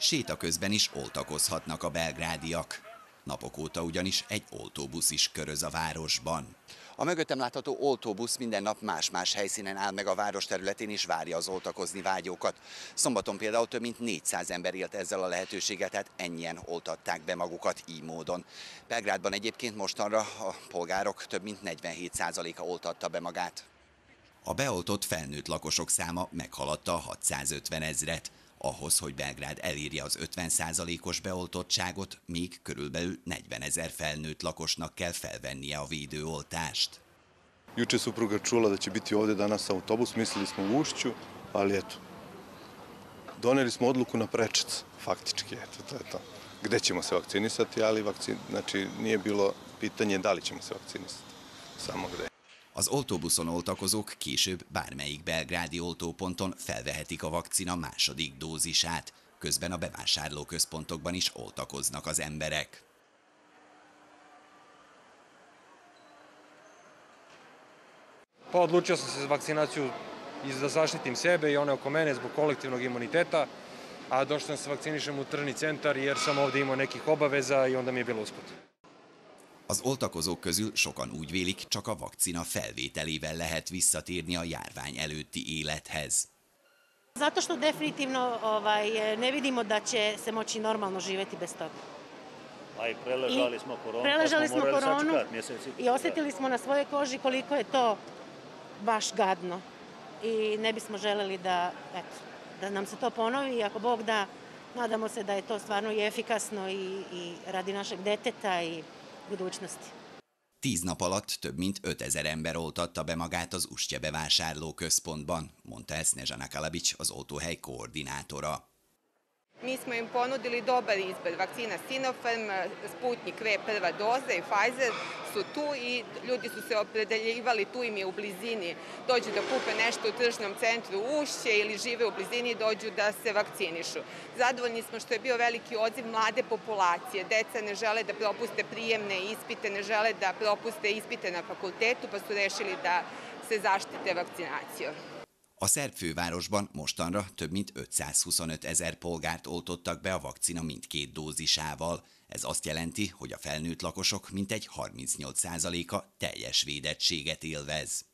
Séta közben is oltakozhatnak a belgrádiak. Napok óta ugyanis egy oltóbusz is köröz a városban. A mögöttem látható oltóbusz minden nap más-más helyszínen áll meg a város területén és várja az oltakozni vágyókat. Szombaton például több mint 400 ember élt ezzel a lehetőséget, tehát ennyien oltatták be magukat így módon. Belgrádban egyébként mostanra a polgárok több mint 47%-a oltatta be magát. A beoltott felnőtt lakosok száma meghaladta a 650 ezret. Ahhoz, hogy Belgrád elírja az 50%-os beoltottságot, még körülbelül 40 ezer felnőtt lakosnak kell felvennie a védőoltást. Juče supruga čula da će biti ovde danas autobus, mislili smo u Ušću, ali eto, doneli smo odluku na prečac, faktički, eto, to je to. Gde ćemo se vakcinisati, ali vakcin, znači nije bilo pitanje da li ćemo se vakcinisati, samo gde. Az oltóbuszon oltakozók később bármelyik belgrádi oltóponton felvehetik a vakcina második dózisát, közben a bevásárlóközpontokban is oltakoznak az emberek. Pa odlučio sam se za vakcinaciju i da zaštitim sebe i one oko mene zbog kolektivnog imuniteta, a došao sam se vakcinišem u tržni centar jer sam ovde imao nekih obaveza i onda mi je bilo usput. Az oltakozók közül sokan úgy vélik, csak a vakcina felvételével lehet visszatérni a járvány előtti élethez. Zato što definitivno ovaj, ne vidimo da će se moći normalno živeti bez toga. A i preležali smo koronu, Preležali smo smo koronu i osjetili smo na svojoj koži koliko je to baš gadno. I ne bismo želeli da, eto, da nam se to ponovi i ako Bog da, nadamo se da je to stvarno i efikasno i, i radi našeg deteta i budućnosti. Tíz nap alatt több mint 5000 ember oltatta be magát az Ustje bevásárlóközpontban, mondta el Snezsana az oltóhely koordinátora. Mi smo im ponudili dobar izbor. Vakcina Sinopharm, Sputnik V prva doza i Pfizer su tu i ljudi su se opredeljivali, tu im je u blizini, dođu da kupe nešto u tržnom centru Ušće ili žive u blizini i dođu da se vakcinišu. Zadovoljni smo što je bio veliki odziv mlade populacije. Deca ne žele da propuste prijemne ispite, ne žele da propuste ispite na fakultetu, pa su rešili da se zaštite vakcinacijom. A szerb fővárosban mostanra több mint 525 ezer polgárt oltottak be a vakcina mindkét dózisával. Ez azt jelenti, hogy a felnőtt lakosok mintegy 38%-a teljes védettséget élvez.